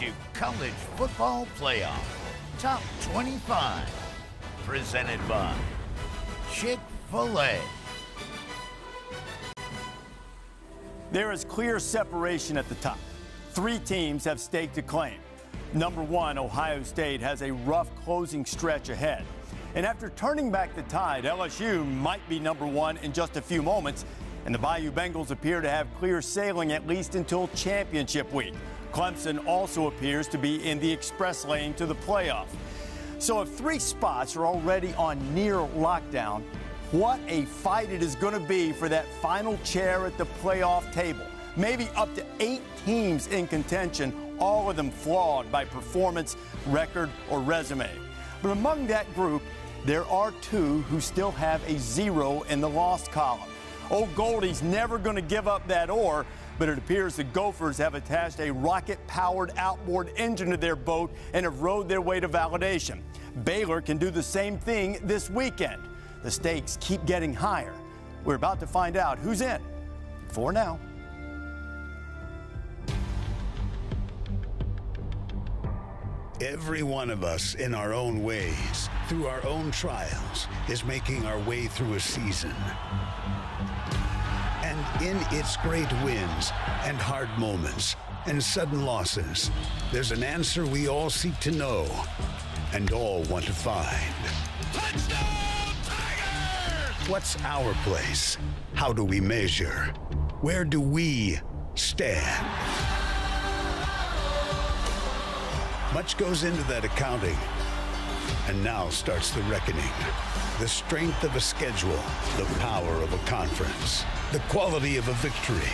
to College Football Playoff Top 25. Presented by Chick fil A. There is clear separation at the top. Three teams have stake to claim. Number one, Ohio State has a rough closing stretch ahead. And after turning back the tide, LSU might be number one in just a few moments. And the Bayou Bengals appear to have clear sailing at least until championship week. Clemson also appears to be in the express lane to the playoff. So if three spots are already on near lockdown, what a fight it is going to be for that final chair at the playoff table. Maybe up to eight teams in contention, all of them flawed by performance, record, or resume. But among that group, there are two who still have a zero in the lost column. Old Goldy's never going to give up that oar, but it appears the Gophers have attached a rocket powered outboard engine to their boat and have rowed their way to validation. Baylor can do the same thing this weekend. The stakes keep getting higher. We're about to find out who's in. For now. Every one of us, in our own ways, through our own trials, is making our way through a season. In its great wins and hard moments and sudden losses, there's an answer we all seek to know and all want to find. Touchdown, Tigers! What's our place? How do we measure? Where do we stand? Much goes into that accounting. And now starts the reckoning. The strength of a schedule, the power of a conference, the quality of a victory,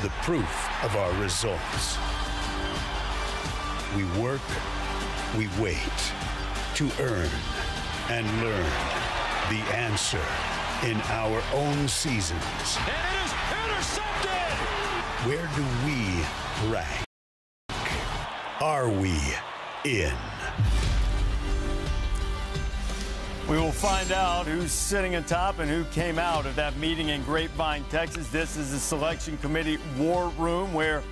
the proof of our results. We work, we wait to earn and learn the answer in our own seasons. And it is intercepted! Where do we rank? Are we in? We will find out who's sitting atop and who came out of that meeting in Grapevine, Texas. This is the selection committee war room where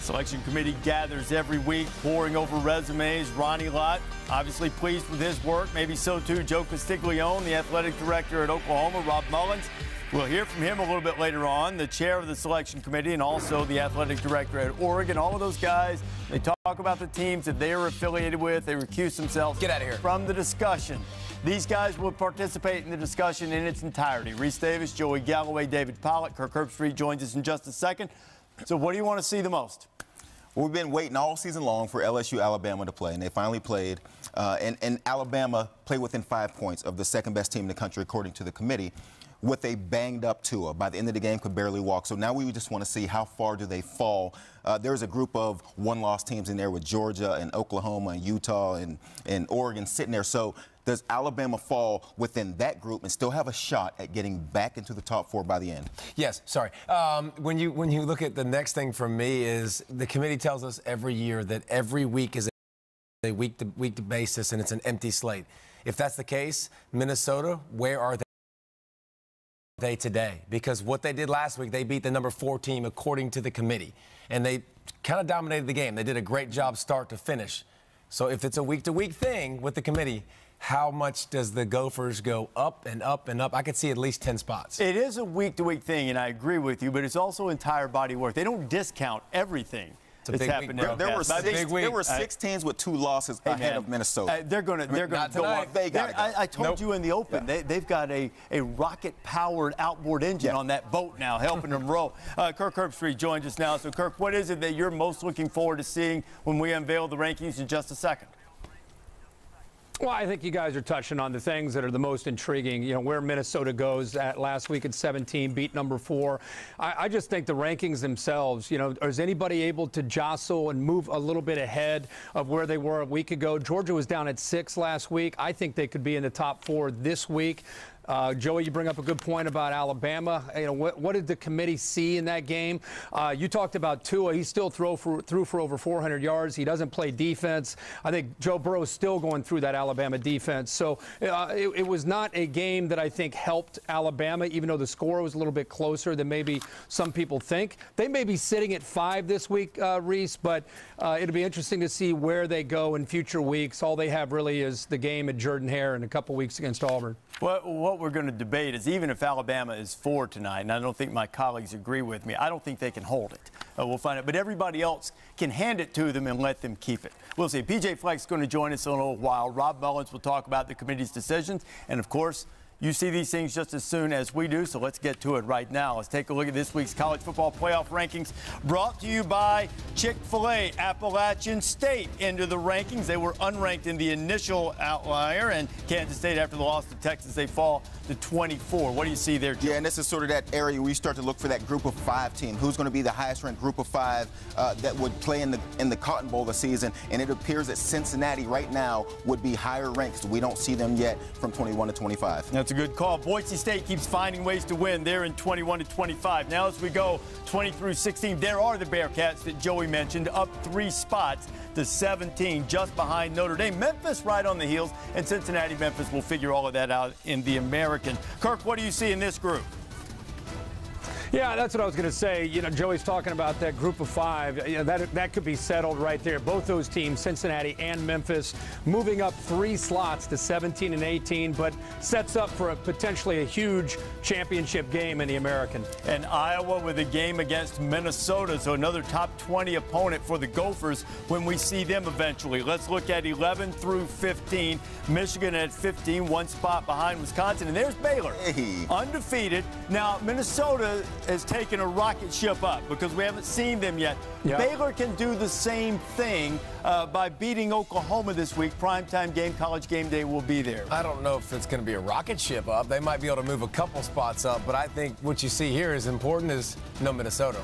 selection committee gathers every week, pouring over resumes. Ronnie Lott, obviously pleased with his work. Maybe so too. Joe Castiglione, the athletic director at Oklahoma. Rob Mullens. We'll hear from him a little bit later on, the chair of the selection committee and also the athletic director at Oregon. All of those guys, they talk about the teams that they are affiliated with. They recuse themselves Get out of here. from the discussion. These guys will participate in the discussion in its entirety. Rece Davis, Joey Galloway, David Pollack, Kirk Herbstreit joins us in just a second. So what do you want to see the most? Well, we've been waiting all season long for LSU Alabama to play, and they finally played. Uh, and, and Alabama played within five points of the second best team in the country, according to the committee, with a banged up Tua. By the end of the game, could barely walk. So now we just want to see how far do they fall. Uh, there's a group of one-loss teams in there with Georgia and Oklahoma and Utah and, and Oregon sitting there. So does Alabama fall within that group and still have a shot at getting back into the top four by the end? Yes, sorry. Um, when you when you look at the next thing for me is the committee tells us every year that every week is a week to week to basis and it's an empty slate. If that's the case, Minnesota, where are they? They today because what they did last week, they beat the number four team according to the committee, and they kind of dominated the game. They did a great job start to finish. So if it's a week to week thing with the committee, how much does the Gophers go up and up and up? I could see at least 10 spots. It is a week to week thing, and I agree with you, but it's also entire body work. They don't discount everything. A that's big week. There, now. there were Yes. That's six, big week. there were six teams with two losses Hey, ahead man, of Minnesota. uh, they're going to they're going to go tonight. on. They gotta go. I, I told Nope. you in the open, Yeah. they, they've got a, a rocket-powered outboard engine Yeah. on that boat now, helping them row. Uh, Kirk Herbstreit joins us now. So, Kirk, what is it that you're most looking forward to seeing when we unveil the rankings in just a second? Well, I think you guys are touching on the things that are the most intriguing. You know, where Minnesota goes at last week at 17, beat number four. I, I just think the rankings themselves, you know, is anybody able to jostle and move a little bit ahead of where they were a week ago? Georgia was down at six last week. I think they could be in the top four this week. Uh, Joey, you bring up a good point about Alabama. You know, what, what did the committee see in that game? Uh, you talked about Tua. He still for, threw for over 400 yards. He doesn't play defense. I think Joe Burrow is still going through that Alabama defense. So uh, it, it was not a game that I think helped Alabama, even though the score was a little bit closer than maybe some people think. They may be sitting at five this week, uh, Rece, but uh, it'll be interesting to see where they go in future weeks. All they have really is the game at Jordan Hare in a couple weeks against Auburn. What, what we're going to debate is even if Alabama is four tonight, and I don't think my colleagues agree with me, I don't think they can hold it. Uh, we'll find out. But everybody else can hand it to them and let them keep it. We'll see. PJ Fleck's going to join us in a little while. Rob Mullens will talk about the committee's decisions. And of course, you see these things just as soon as we do, so let's get to it right now. Let's take a look at this week's college football playoff rankings brought to you by Chick fil A. Appalachian State into the rankings. They were unranked in the initial outlier, and Kansas State, after the loss to Texas, they fall to 24. What do you see there, Joe? Yeah, and this is sort of that area where you start to look for that group of five team. Who's going to be the highest ranked group of five uh, that would play in the in the Cotton Bowl this season? And it appears that Cincinnati right now would be higher ranked. We don't see them yet from 21 to 25. That's a good call. Boise State keeps finding ways to win. They're in 21 to 25. Now, as we go 20 through 16, there are the Bearcats that Joey mentioned, up three spots to 17, just behind Notre Dame. Memphis right on the heels, and Cincinnati, Memphis will figure all of that out in the American. Kirk, what do you see in this group? Yeah, that's what I was going to say. You know, Joey's talking about that group of five. You know, that that could be settled right there. Both those teams, Cincinnati and Memphis, moving up three slots to 17 and 18, but sets up for a potentially a huge championship game in the American. And Iowa with a game against Minnesota, so another top 20 opponent for the Gophers when we see them eventually. Let's look at 11 through 15. Michigan at 15, one spot behind Wisconsin, and there's Baylor, Hey. undefeated. Now Minnesota has taken a rocket ship up because we haven't seen them yet. Yeah. Baylor can do the same thing uh, by beating Oklahoma this week. Primetime game, college game day will be there. I don't know if it's going to be a rocket ship up. They might be able to move a couple spots up, but I think what you see here is important is no Minnesota.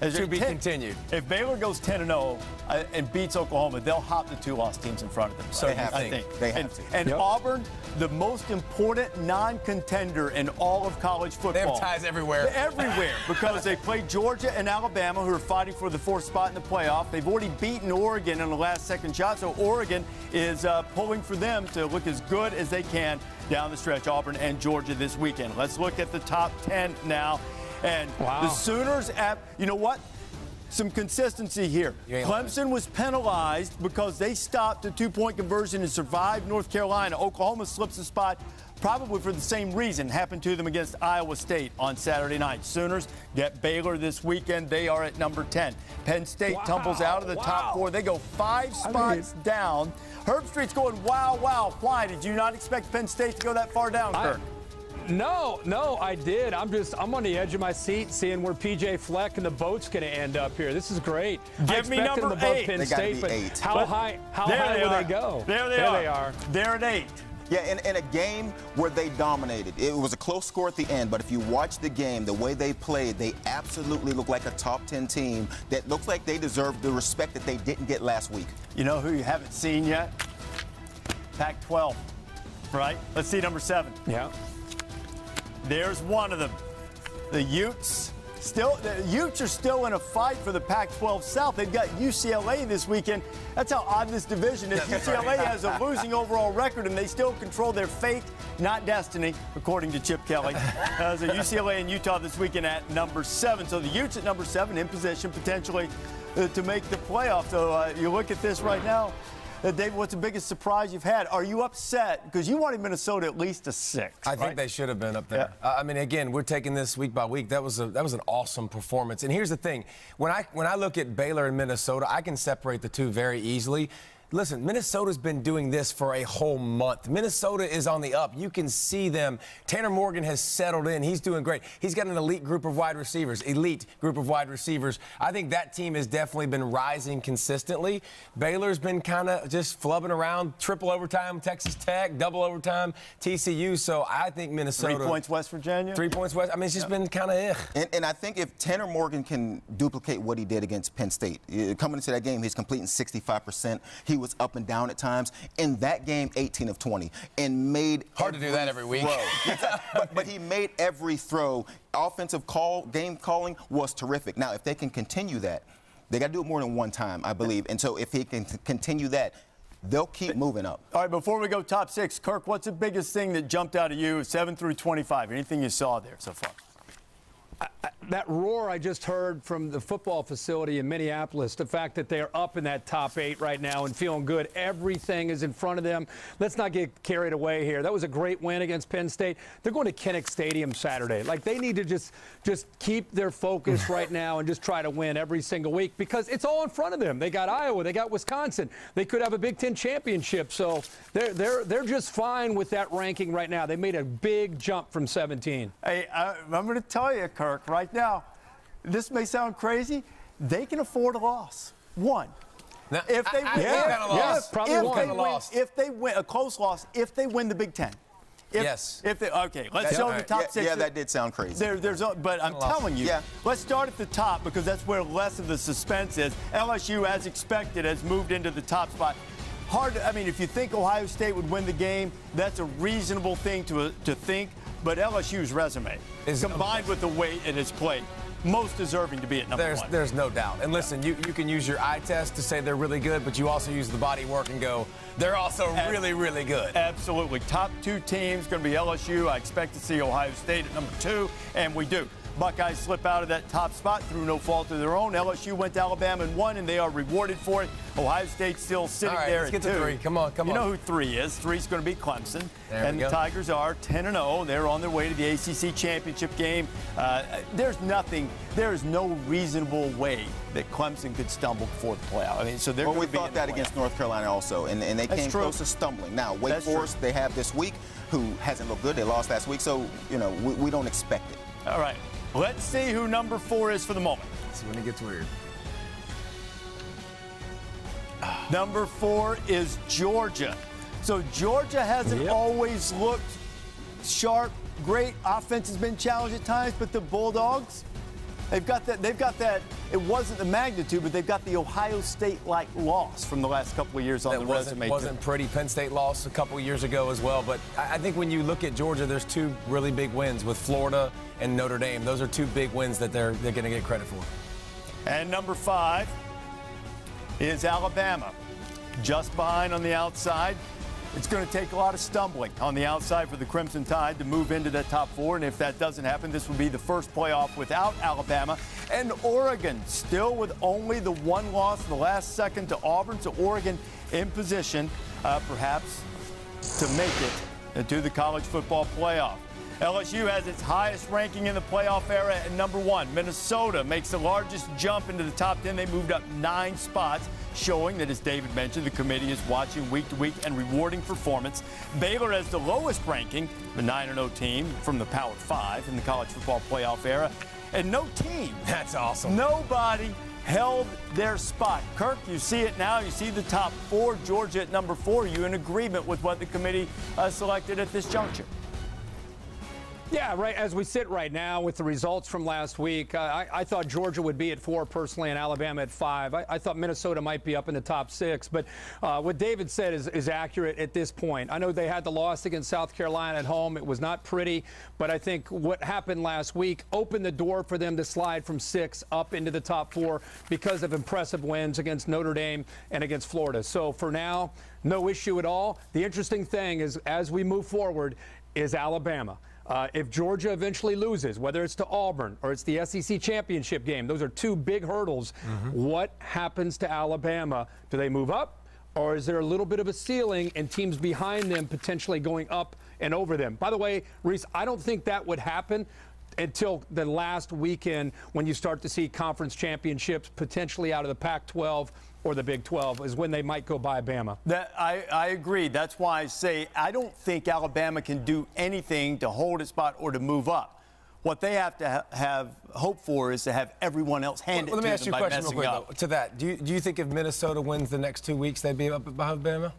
As to be 10 continued. If Baylor goes 10 and 0 uh, and beats Oklahoma, they'll hop the two lost teams in front of them. So They have I to. think They have and, to. and Yep. Auburn, the most important non-contender in all of college football. They have ties everywhere. Everywhere because they play Georgia and Alabama, who are fighting for the fourth spot in the playoff. They've already beaten Oregon in the last second shot, so Oregon is uh, pulling for them to look as good as they can down the stretch. Auburn and Georgia this weekend. Let's look at the top 10 now. And Wow. the Sooners, at, you know what? Some consistency here. You ain't lying. Clemson was penalized because they stopped a two point conversion and survived North Carolina. Oklahoma slips a spot probably for the same reason. Happened to them against Iowa State on Saturday night. Sooners get Baylor this weekend. They are at number 10. Penn State Wow, tumbles out of the top four. They go five spots down. Herbstreit's going, wow, wow. Why? Did you not expect Penn State to go that far down, I- Kirk? No, no, I did. I'm just I'm on the edge of my seat, seeing where PJ Fleck and the boat's going to end up here. This is great. Give me number them eight. Penn They State, be but eight. how But high? How there high they will are. they go? There they there are. They are. They're at eight. Yeah, in, in a game where they dominated, it was a close score at the end, but if you watch the game, the way they played, they absolutely look like a top 10 team that looks like they deserve the respect that they didn't get last week. You know who you haven't seen yet? Pac 12, right? Let's see number seven. Yeah. There's one of them. The Utes. Still, the Utes are still in a fight for the Pac-12 South. They've got UCLA this weekend. That's how odd this division is. UCLA has a losing overall record, and they still control their fate, not destiny, according to Chip Kelly. Uh, so UCLA and Utah this weekend at number seven. So the Utes at number seven in position potentially uh, to make the playoff. So uh, you look at this right now. Uh, David, what's the biggest surprise you've had? Are you upset because you wanted Minnesota at least a six? I think they should have been up there. Uh, I mean, again, we're taking this week by week. That was a that was an awesome performance. And here's the thing: when I when I look at Baylor and Minnesota, I can separate the two very easily. Listen, Minnesota's been doing this for a whole month. Minnesota is on the up. You can see them. Tanner Morgan has settled in. He's doing great. He's got an elite group of wide receivers, elite group of wide receivers. I think that team has definitely been rising consistently. Baylor's been kind of just flubbing around, triple overtime, Texas Tech, double overtime, TCU. So I think Minnesota. Three points West Virginia. Three points west. I mean, it's just been kind of ugh. And, and I think if Tanner Morgan can duplicate what he did against Penn State, uh, coming into that game, he's completing 65%. He was up and down at times. In that game, 18 of 20, and made Hard to do that every week. throw. but, but he made every throw. Offensive call, game calling was terrific. Now, if they can continue that, they got to do it more than one time, I believe. And so, if he can t- continue that, they'll keep moving up. All right, before we go top six, Kirk, what's the biggest thing that jumped out at you, 7 through 25? Anything you saw there so far? That roar I just heard from the football facility in Minneapolis, the fact that they're up in that top eight right now and feeling good, everything is in front of them. Let's not get carried away here. That was a great win against Penn State. They're going to Kinnick Stadium Saturday. Like they need to just just keep their focus right now and just try to win every single week because it's all in front of them. They got Iowa, they got Wisconsin. They could have a Big Ten championship. So they're they're they're just fine with that ranking right now. They made a big jump from 17. Hey, I, I'm going to tell you, Kirk, right now, this may sound crazy. They can afford a loss. One. Now, if they I- I win, think kind of yeah, probably if they win, lost. if they win a close loss, if they win the Big Ten. If, Yes. If they okay, let's Yeah, show all the top yeah, six. yeah, that did sound crazy. There, there's, a, but I'm Kinda telling you, Yeah. let's start at the top because that's where less of the suspense is. LSU, as expected, has moved into the top spot. Hard. To, I mean, if you think Ohio State would win the game, that's a reasonable thing to to think. But LSU's resume, Is- combined with the weight it has played, most deserving to be at number There's, one. there's no doubt. And listen, you, you can use your eye test to say they're really good, but you also use the body work and go, they're also really, really good. Absolutely. Top two teams going to be LSU. I expect to see Ohio State at number two, and we do. Buckeyes slip out of that top spot through no fault of their own. LSU went to Alabama and won, and they are rewarded for it. Ohio State still sitting All right, there let's at get to two. three. Come on, come you on. You know who three is? Three's going to be Clemson, There and we the go. Tigers are 10 and 0. They're on their way to the ACC championship game. Uh, there's nothing. There is no reasonable way that Clemson could stumble before the playoff. I mean, so they're Well, going we to thought in that against North Carolina also, and, and they That's came true. close to stumbling. Now, Wake That's true. Forest, they have this week, who hasn't looked good. They lost last week, so, you know, we, we don't expect it. All right. Let's see who number four is for the moment. That's when it gets weird. Number four is Georgia. So Georgia hasn't Yep. always looked sharp. Great offense has been challenged at times, but the Bulldogs, they've got that. They've got that. It wasn't the magnitude, but they've got the Ohio State-like loss from the last couple of years on That the wasn't, resume. too. wasn't pretty. Penn State lost a couple years ago as well. But I think when you look at Georgia, there's two really big wins with Florida and Notre Dame. Those are two big wins that they're, they're going to get credit for. And number five is Alabama. Just behind on the outside. It's going to take a lot of stumbling on the outside for the Crimson Tide to move into the top four. And if that doesn't happen, this will be the first playoff without Alabama. And Oregon still with only the one loss in the last second to Auburn. So Oregon in position, uh, perhaps, to make it to the college football playoff. LSU has its highest ranking in the playoff era at number one. Minnesota makes the largest jump into the top 10. They moved up nine spots, showing that, as David mentioned, the committee is watching week to week and rewarding performance. Baylor has the lowest ranking, the 9 0 team from the Power Five in the college football playoff era. And no team That's awesome. Nobody held their spot. Kirk, you see it now. You see the top four. Georgia at number four. Are you in agreement with what the committee uh, selected at this juncture? Yeah, right. As we sit right now with the results from last week, uh, I, I thought Georgia would be at four personally and Alabama at five. I, I thought Minnesota might be up in the top six. But uh, what David said is, is accurate at this point. I know they had the loss against South Carolina at home. It was not pretty, but I think what happened last week opened the door for them to slide from six up into the top four because of impressive wins against Notre Dame and against Florida. So for now, no issue at all. The interesting thing is, as we move forward, is Alabama. Uh, if Georgia eventually loses, whether it's to Auburn or it's the SEC championship game, those are two big hurdles. What happens to Alabama? Do they move up? Or is there a little bit of a ceiling and teams behind them potentially going up and over them? By the way, Rece, I don't think that would happen until the last weekend when you start to see conference championships potentially out of the Pac 12 or the Big 12 is when they might go by Bama. That, I, I agree. That's why I say I don't think Alabama can do anything to hold its spot or to move up. What they have to ha- have hope for is to have everyone else hand Well, it let me to ask you them a by question real messing quick, up. though. To that, do you, do you think if Minnesota wins the next two weeks, they'd be up behind Bama?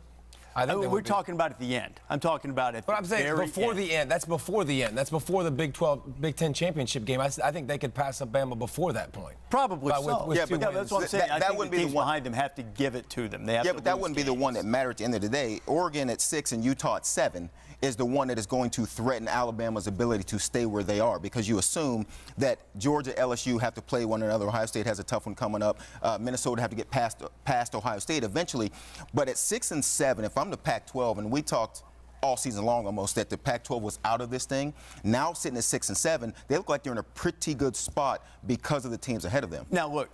I think Uh, they we're be. talking about at the end. I'm talking about at But I'm saying before end. the end. That's before the end. That's before the Big 12, Big 10 championship game. I, s- I think they could pass up Bama before that point. Probably But so. with yeah, but wins. that's what I'm saying. That- I that think wouldn't the be the one- behind them have to give it to them. They have Yeah, to but that wouldn't be the one that mattered at the end of the day. Oregon at six and Utah at seven is the one that is going to threaten Alabama's ability to stay where they are because you assume that Georgia, LSU have to play one another. Ohio State has a tough one coming up. Uh, Minnesota have to get past past Ohio State eventually. But at six and seven, if I'm the Pac-12, and we talked all season long almost that the Pac-12 was out of this thing. Now sitting at six and seven, they look like they're in a pretty good spot because of the teams ahead of them. Now, look,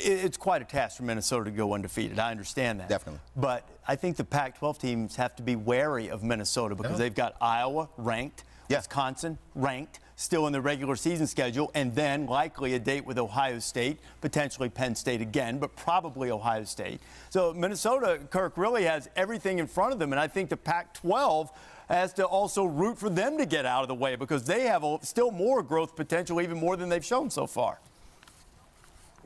it's quite a task for Minnesota to go undefeated. I understand that. Definitely. But I think the Pac 12 teams have to be wary of Minnesota because Yeah. they've got Iowa ranked, Yeah. Wisconsin ranked, still in the regular season schedule, and then likely a date with Ohio State, potentially Penn State again, but probably Ohio State. So Minnesota, Kirk, really has everything in front of them, and I think the Pac 12 has to also root for them to get out of the way because they have a, still more growth potential, even more than they've shown so far.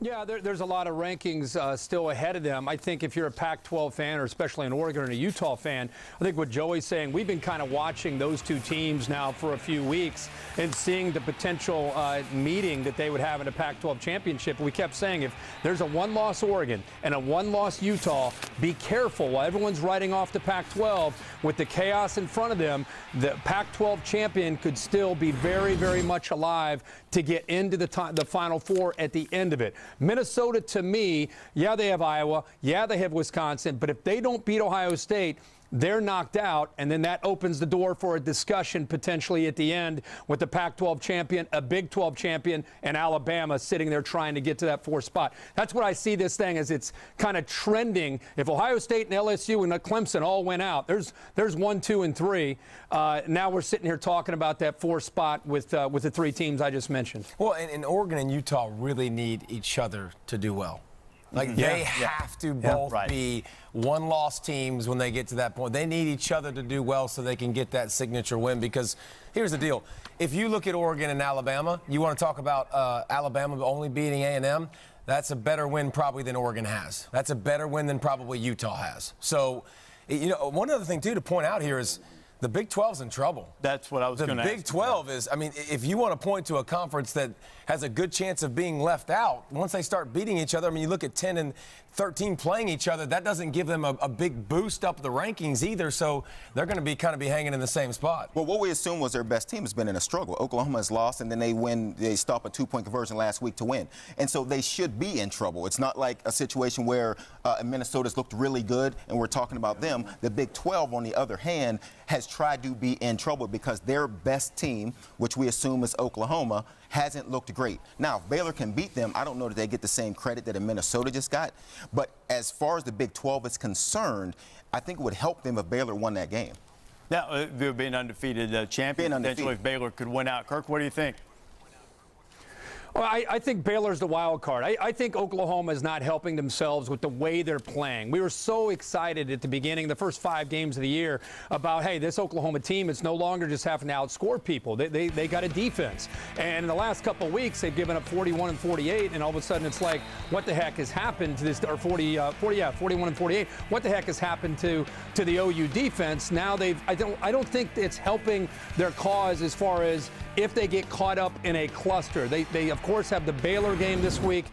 Yeah, there, there's a lot of rankings uh, still ahead of them. I think if you're a Pac 12 fan, or especially an Oregon or a Utah fan, I think what Joey's saying, we've been kind of watching those two teams now for a few weeks and seeing the potential uh, meeting that they would have in a Pac 12 championship. We kept saying if there's a one loss Oregon and a one loss Utah, be careful. While everyone's writing off the Pac 12 with the chaos in front of them, the Pac 12 champion could still be very, very much alive to get into the, the Final Four at the end of it. Minnesota, to me, yeah, they have Iowa, yeah, they have Wisconsin, but if they don't beat Ohio State, they're knocked out, and then that opens the door for a discussion potentially at the end with the Pac 12 champion, a Big 12 champion, and Alabama sitting there trying to get to that fourth spot. That's what I see this thing as it's kind of trending. If Ohio State and LSU and Clemson all went out, there's there's one, two, and three. Uh, now we're sitting here talking about that fourth spot with uh, with the three teams I just mentioned. Well, and, and Oregon and Utah really need each other to do well. Like they have to both right. be one-loss teams when they get to that point. They need each other to do well so they can get that signature win. Because here's the deal: if you look at Oregon and Alabama, you want to talk about uh, Alabama only beating A&M. That's a better win probably than Oregon has. That's a better win than probably Utah has. So, you know, one other thing too to point out here is the Big 12's in trouble. That's what I was The going to Big 12 is, I mean, if you want to point to a conference that has a good chance of being left out, once they start beating each other, I mean, you look at 10 and 13 playing each other, that doesn't give them a, a big boost up the rankings either. So they're going to be kind of be hanging in the same spot. Well, what we assume was their best team has been in a struggle. Oklahoma has lost, and then they win. They stop a two-point conversion last week to win, and so they should be in trouble. It's not like a situation where uh, Minnesota's looked really good, and we're talking about them. The Big 12, on the other hand, has tried to be in trouble because their best team, which we assume is Oklahoma, hasn't looked great. Now, if Baylor can beat them, I don't know that they get the same credit that a Minnesota just got. But as far as the Big 12 is concerned, I think it would help them if Baylor won that game. Now, uh, there would be an undefeated uh, champion Being potentially if Baylor could win out. Kirk, what do you think? Well, I, I think Baylor's the wild card. I, I think Oklahoma is not helping themselves with the way they're playing. We were so excited at the beginning, the first five games of the year, about, hey, this Oklahoma team is no longer just having to outscore people. They, they, they got a defense. And in the last couple weeks, they've given up 41 and 48, and all of a sudden it's like, what the heck has happened to this, or 40, uh, 40 yeah, 41 and 48. What the heck has happened to, to the OU defense? Now they've, I don't, I don't think it's helping their cause as far as if they get caught up in a cluster. They, they of course, have the Baylor game this week.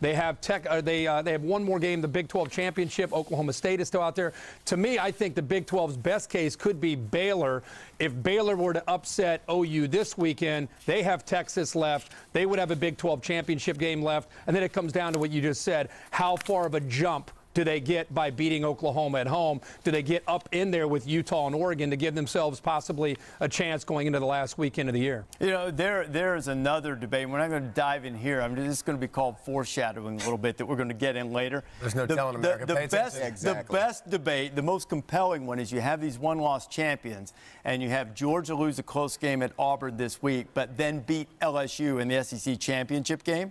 They have tech. Uh, they uh, they have one more game, the Big 12 championship. Oklahoma State is still out there. To me, I think the Big 12's best case could be Baylor. If Baylor were to upset OU this weekend, they have Texas left. They would have a Big 12 championship game left, and then it comes down to what you just said: how far of a jump do they get by beating Oklahoma at home? Do they get up in there with Utah and Oregon to give themselves possibly a chance going into the last weekend of the year? You know, there there is another debate. We're not going to dive in here. I'm just going to be called foreshadowing a little bit that we're going to get in later. There's no telling America The, pay best. Exactly. the best debate, the most compelling one, is you have these one-loss champions, and you have Georgia lose a close game at Auburn this week, but then beat LSU in the SEC championship game.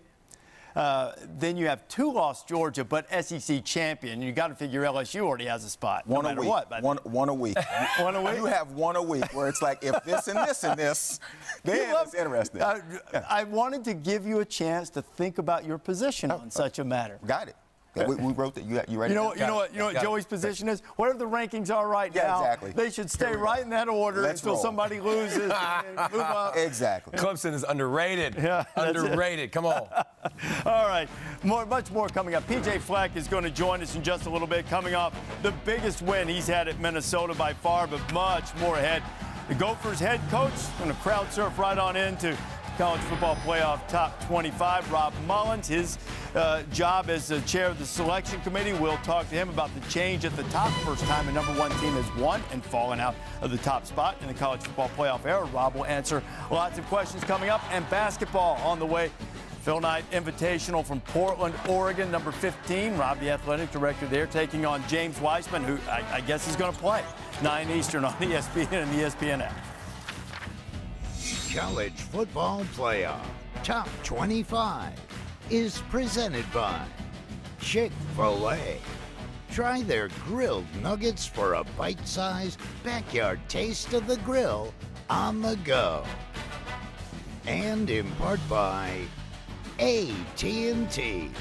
Uh, then you have two-loss Georgia, but SEC champion. You got to figure LSU already has a spot, One no a week. what. One, one a week. One a week? You have one a week where it's like if this and this and this, then love- it's interesting. Uh, I wanted to give you a chance to think about your position on such a matter. Got it. We, we wrote that. You, you ready? You know, what- you know what, you know what Got it. Joey's position is? Whatever the rankings are right Yeah, now, exactly. they should stay right go. in that order Let's until roll. somebody loses. and move up. Exactly. Clemson is underrated. Yeah, underrated. Come on. All right, more, much more coming up. PJ Fleck is going to join us in just a little bit. Coming off the biggest win he's had at Minnesota by far, but much more ahead. The Gophers head coach going to crowd surf right on into college football playoff top 25. Rob Mullens, his uh, job as the chair of the selection committee. We'll talk to him about the change at the top. First time a number one team has won and fallen out of the top spot in the college football playoff era. Rob will answer lots of questions coming up and basketball on the way. Phil Knight Invitational from Portland, Oregon, number 15. Rob, the athletic director there, taking on James Wiseman, who I, I guess is going to play 9 Eastern on ESPN and ESPN app. College Football Playoff Top 25 is presented by Chick fil A. Try their grilled nuggets for a bite sized backyard taste of the grill on the go. And in part by AT&T.